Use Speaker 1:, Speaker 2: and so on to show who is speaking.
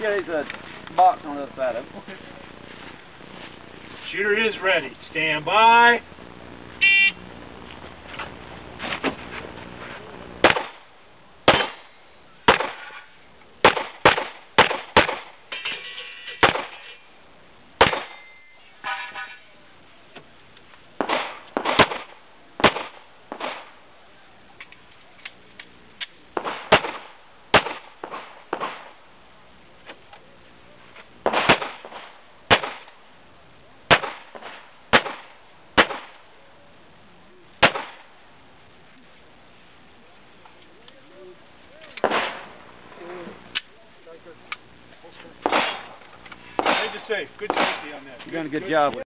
Speaker 1: Yeah, there's a box on the other side of it.
Speaker 2: Shooter is ready. Stand by. Good safe. Good safety on that.
Speaker 1: You're doing a good job with